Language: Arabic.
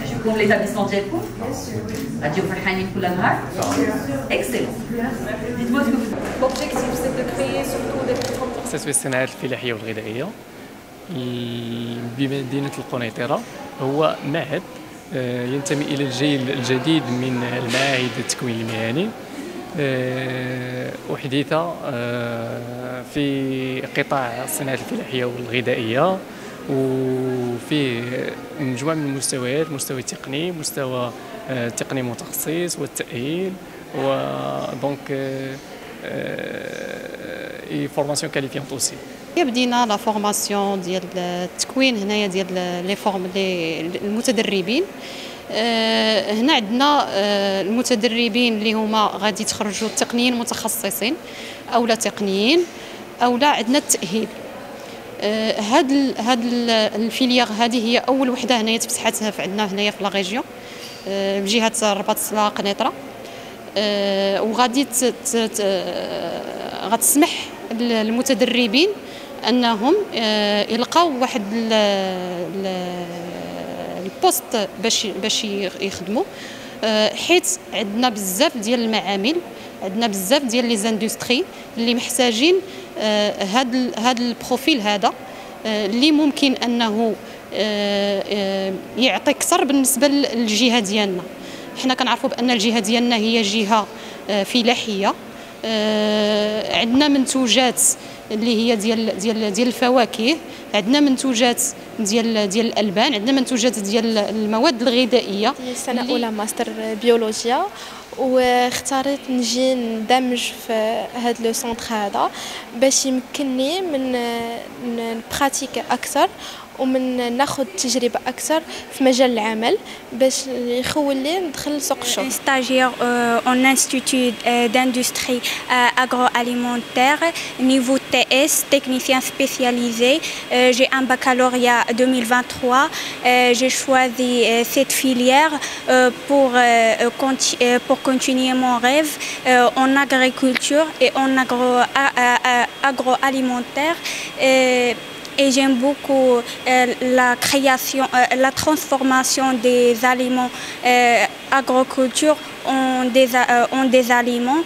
عجبكم ليتابليسمون ديالكم؟ غاديو فرحانين كل نهار؟ اكسلون في الصناعات الفلاحية والغذائية بمدينه القنيطره هو معهد ينتمي إلى الجيل الجديد من المعاهد التكوين المهني. آه، أحدث آه، في قطاع الصناعات الفلاحية والغذائية وفيه مجموعة من المستويات مستوى تقني مستوى تقني متخصص والتأهيل et donc une formation qualifiante aussi بدينا la formation ديال التكوين هنايا ديال les for- les المتدربين. آه، هنا عندنا آه، المتدربين اللي هما غادي يتخرجوا تقنيين متخصصين أو لا تقنيين أو لا عندنا التأهيل. آه، هاد هاد ال filière هذه هي أول وحدة هنايا تفتحاتها في عندنا هنايا في la région بجهه الرباط لا قنيطرة. وغادي غتسمح للمتدربين أنهم آه، يلقاو واحد البوست باش باش يخدموا آه، حيت عندنا بزاف ديال المعامل عندنا بزاف ديال les industries اللي محتاجين هذا آه، هذا ال profil هذا اللي ممكن أنه يعطي أكثر بالنسبة للجهة ديالنا. حنا كنعرفوا بأن الجهة ديالنا هي جهة فلاحية. عندنا منتوجات اللي هي ديال ديال ديال الفواكه عندنا منتوجات ديال ديال الألبان عندنا منتوجات ديال المواد الغذائية سنة أولى ماستر بيولوجيا واختاريت نجي ندمج في هذا le centre هذا باش يمكنني من ن pratique أكثر ومن ناخذ تجربه اكثر في مجال العمل باش يخول لي ندخل سوق الشغل ستاجير اون انستيتوت d'aindustrie agroalimentaire niveau TS technicien spécialisé j'ai un baccalauréat 2023 j'ai choisi cette filière pour pour continuer mon rêve en agriculture et en agro agroalimentaire et j'aime beaucoup euh, la création, euh, la transformation des aliments euh, agriculture en des, euh, des aliments.